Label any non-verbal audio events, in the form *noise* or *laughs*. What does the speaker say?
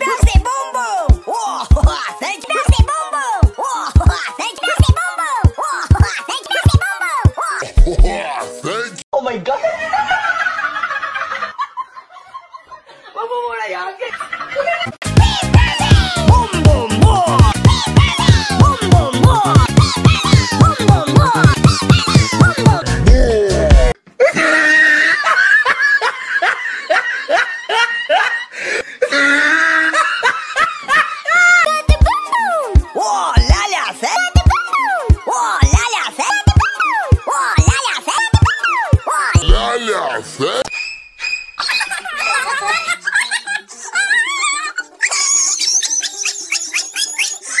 Bouncy boom boom. Whoa, *laughs* thank you. Bouncy boom boom. Whoa, *laughs* thank you. Bouncy boom boom. Whoa, *laughs* thank you. Bouncy boom boom. Whoa. Oh my god! Wag mo muna yan. Olha fé.